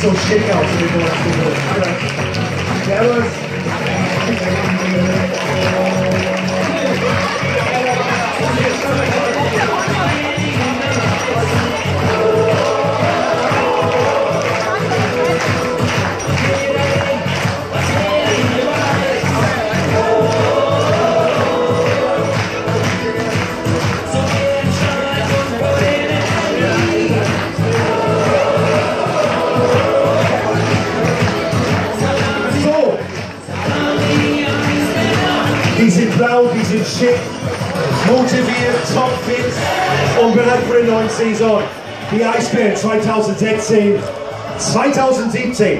sieht so schick aus. Servus. Schick, motiviert, topfit und bereit für die neue Saison. Die Eisbären 2016, 2017.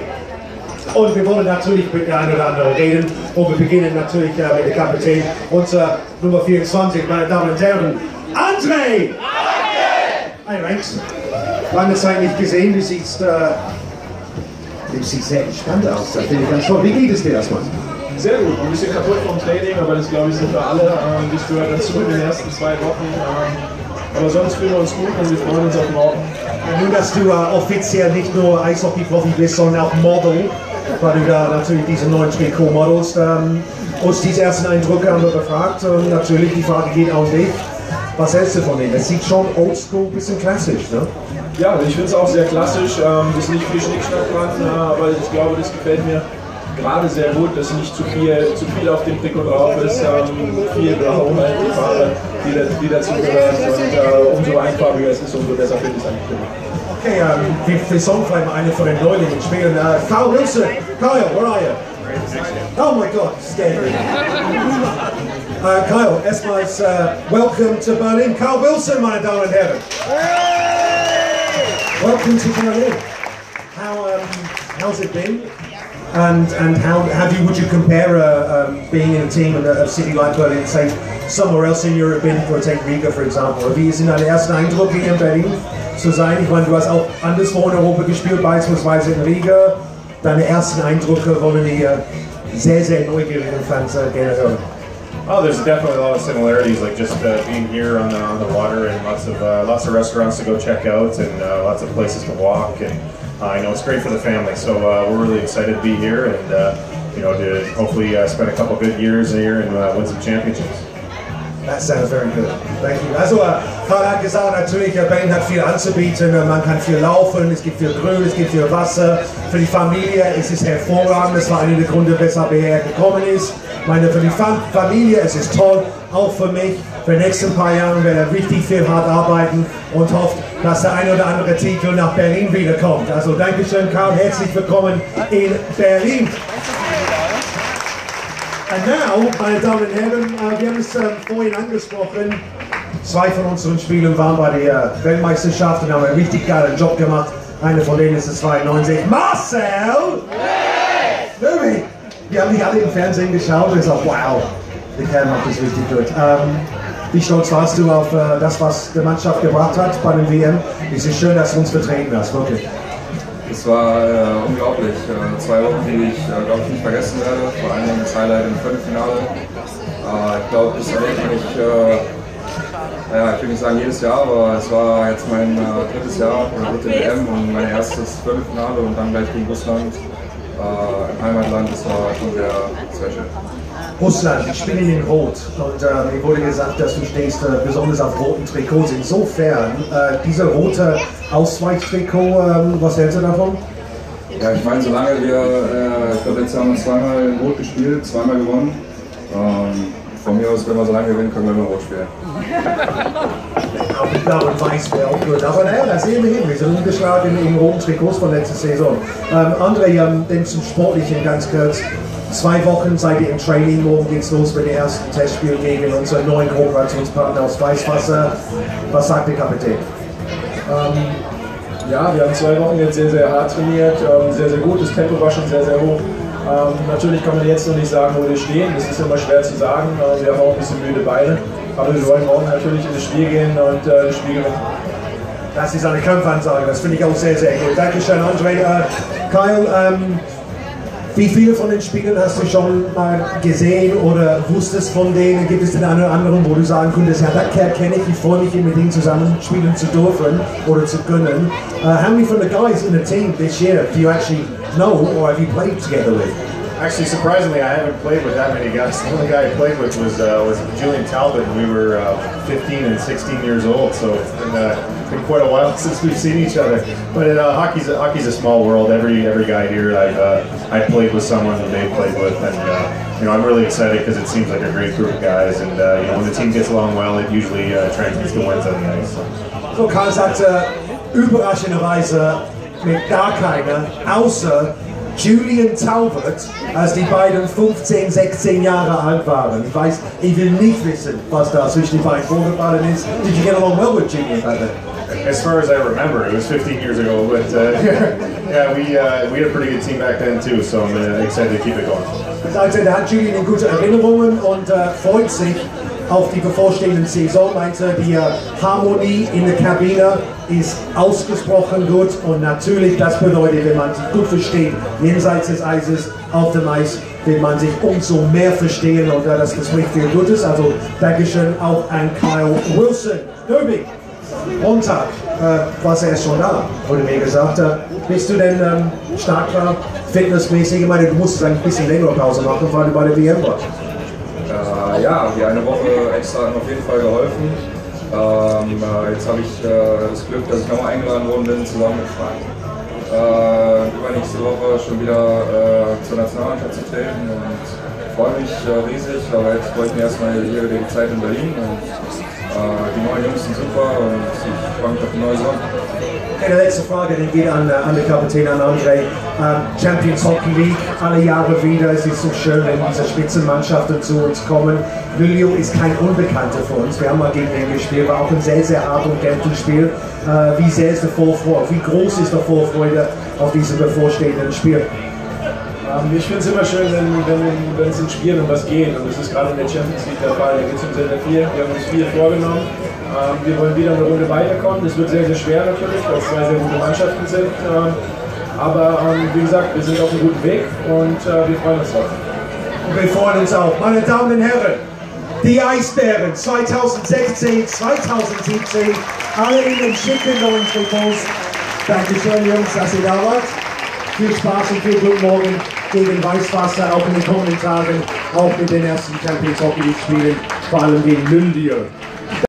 Und wir wollen natürlich mit der einen oder anderen reden. Und wir beginnen natürlich äh, mit dem Kapitän, unser Nummer 24, meine Damen und Herren, André! Hi Rex. Lange Zeit nicht gesehen, du siehst, äh, du siehst sehr entspannt aus. Das finde ich ganz toll. Wie geht es dir erstmal? Sehr gut, ein bisschen kaputt vom Training, aber das glaube ich sind wir alle. Ähm, das gehört dazu in den ersten zwei Wochen. Ähm, aber sonst fühlen wir uns gut und wir freuen uns auf morgen. Nun, dass du äh, offiziell nicht nur Eishockey-Profi bist, sondern auch Model, weil du da natürlich diese neuen Trikot modelst. Ähm, uns diese ersten Eindrücke haben wir gefragt und natürlich die Frage geht auch dich. Was hältst du von denen? Das sieht schon oldschool, bisschen klassisch, ne? Ja, ich finde es auch sehr klassisch. Ähm, ist nicht viel Schnickschnack dran, äh, aber ich glaube, das gefällt mir gerade sehr gut, dass nicht zu viel, zu viel auf dem Trikot drauf ist. Ähm, viel Blau, halt die Farbe, die, die dazu gehört. Und äh, umso einfarbiger es ist, umso besser finde ich es eigentlich. immer. Okay, ähm, wir, wir sollen vielleicht mal eine von den Neulingen spielen. Äh, Kyle Wilson, Kyle, where are you? Oh my God, scary. Uh, Kyle, erstmals uh, welcome to Berlin. Kyle Wilson, meine Damen und Herren. Welcome to Berlin. How um, how's it been? And and how have you would you compare uh, um, being in a team in a, a city like Berlin, say somewhere else in Europe, in for take Riga for example? Wie sind deine ersten Eindrücke hier in Berlin zu sein? Ich meine, du hast auch anderswo in Europa gespielt, beispielsweise in Riga. Deine ersten Eindrücke wollen die äh, sehr sehr neugierigen Fans äh, gerne hören. Oh, there's definitely a lot of similarities, like just uh, being here on the, on the water and lots of uh, lots of restaurants to go check out and uh, lots of places to walk and uh, I know it's great for the family. So uh, we're really excited to be here and uh, you know to hopefully uh, spend a couple good years here and uh, win some championships. That sounds very good. Thank you. Also, äh, Karl hat gesagt, natürlich, Berlin hat viel anzubieten. Man kann viel laufen, es gibt viel Grün, es gibt viel Wasser. Für die Familie ist es hervorragend. Das war einer der Gründe, weshalb er gekommen ist. Ich meine, für die Fam Familie es ist toll. Auch für mich. Für die nächsten paar Jahre wird er richtig viel hart arbeiten und hofft, dass der ein oder andere Titel nach Berlin wiederkommt. Also, Dankeschön, Karl. Herzlich willkommen in Berlin. And now, meine Damen und Herren, äh, wir haben es ähm, vorhin angesprochen, zwei von unseren Spielern waren bei der Weltmeisterschaft und haben einen richtig geilen Job gemacht. Einer von denen ist es 92. Marcel! Löwy! Wir haben die alle im Fernsehen geschaut und gesagt, wow, der Kerl macht das richtig gut. Ähm, wie stolz warst du auf äh, das, was die Mannschaft gebracht hat bei den WM? Es ist schön, dass du uns vertreten hast, wirklich. Es war äh, unglaublich. Äh, zwei Wochen, die ich, äh, glaube ich, nicht vergessen werde. Vor Dingen das Highlight im Viertelfinale. Äh, ich glaube, das erlebt man nicht, äh, ja, ich will nicht sagen jedes Jahr, aber es war jetzt mein drittes Jahr, meine dritte WM und mein erstes Viertelfinale und dann gleich gegen Russland äh, im Heimatland. Das war schon sehr, schön. Russland, ich spiele in Rot und äh, mir wurde gesagt, dass du stehst äh, besonders auf roten Trikots. Insofern, äh, dieser rote Ausweichtrikot, ähm, was hältst du davon? Ja, ich meine, solange wir, äh, ich glaube, jetzt haben wir zweimal in Rot gespielt, zweimal gewonnen. Ähm, von mir aus, wenn wir so lange gewinnen, können wir immer Rot spielen. Blau und auch gut. Aber naja, da sehen wir hin. Wir sind ungeschlagen in roten Trikots von letzter Saison. Ähm, André, ähm, denn zum Sportlichen ganz kurz. Zwei Wochen seid ihr im Training, morgen geht's los mit dem ersten Testspiel gegen unseren neuen Kooperationspartner aus Weißwasser. Was sagt der Kapitän? Ja, wir haben zwei Wochen jetzt sehr, sehr hart trainiert, ähm, sehr, sehr gut. Das Tempo war schon sehr, sehr hoch. Ähm, natürlich kann man jetzt noch nicht sagen, wo wir stehen. Das ist immer schwer zu sagen. Äh, wir haben auch ein bisschen müde Beine. Aber wir wollen morgen natürlich in das Spiel gehen und äh, das Spiel gewinnen. Das ist eine Kampfansage, das finde ich auch sehr, sehr gut. Dankeschön, André. Äh, Kyle, ähm, Wie viele von den hast du schon mal gesehen oder wusstest von denen? Gibt es den einen oder anderen, wo du sagen könntest, ja, kenne ich, ich freue mich, mit zusammen spielen zu dürfen oder zu können? Uh, how many from the guys in the team this year do you actually know or have you played together with? Actually, surprisingly, I haven't played with that many guys. The only guy I played with was uh, was Julian Talbot, we were uh, 15 and 16 years old. So it's been, uh, been quite a while since we've seen each other. But uh, hockey's a, hockey's a small world. Every every guy here, I've uh, I played with someone that they played with, and uh, you know I'm really excited because it seems like a great group of guys. And uh, you know when the team gets along well, it usually uh, translates to wins on the ice. So. Sagte, überraschenderweise mit gar keiner, außer Julian Talbot, als die beiden 15, 16 Jahre alt waren. Ich weiß, ich will nicht wissen, was da zwischen die beiden vorgefallen ist. Did you get along well with Julian back then? As far as I remember, it was 15 years ago, but uh, yeah, we uh, we had a pretty good team back then too. So I'm uh, excited to keep it going. Sagte, da hat Julian in gute Erinnerungen und äh, freut sich auf die bevorstehende Saison. Meinte, die äh, Harmonie in der Kabine ist ausgesprochen gut und natürlich, das bedeutet, wenn man sich gut versteht, jenseits des Eises, auf dem Eis, wird man sich umso mehr verstehen und äh, das Gespräch viel Gutes. Also Dankeschön auch an Kyle Wilson. Derby, Montag äh, war er schon da, wurde mir gesagt. Äh, bist du denn ähm, stark war, fitnessmäßig? Ich meine, du musstest ein bisschen längere Pause machen, weil du bei der WM warst. Äh, ja, die eine Woche extra hat auf jeden Fall geholfen. Ähm, äh, jetzt habe ich äh, das Glück, dass ich nochmal eingeladen worden bin, zusammen mit Frank. Äh, übernächste Woche schon wieder äh, zur Nationalmannschaft zu treten und freue mich äh, riesig, aber jetzt ich mich erstmal hier die Zeit in Berlin und äh, die neuen Jungs sind super und ich freue mich auf die neue Saison. Eine letzte Frage, die geht an, äh, an den Kapitän, an André. Ähm, Champions Hockey League, alle Jahre wieder. Es ist so schön, wenn diese Spitzenmannschaften zu uns kommen. Lulio ist kein Unbekannter für uns. Wir haben mal gegen ihn gespielt, war auch ein sehr, sehr hart umkämpftes Spiel. Wie sehr ist die Vorfreude, wie groß ist die Vorfreude auf dieses bevorstehenden Spiel? Ähm, ich finde es immer schön, wenn, wenn, wenn es in Spielen um was geht. Und das ist gerade in der Champions League der Fall. Da geht es um sehr, sehr viel. Wir haben uns viel vorgenommen. Ähm, wir wollen wieder eine Runde weiterkommen. Das wird sehr, sehr schwer natürlich, weil es zwei sehr gute Mannschaften sind. Ähm, aber ähm, wie gesagt, wir sind auf einem guten Weg und äh, wir freuen uns drauf. Und wir freuen uns auch. Meine Damen und Herren, die Eisbären 2016, 2017, alle in den schicken neuen Trikots. Dankeschön, Jungs, dass ihr da wart. Viel Spaß und viel Glück morgen gegen Weißwasser, auch in den kommenden Tagen, auch mit den ersten Champions Hockey League Spielen, vor allem gegen Lündio.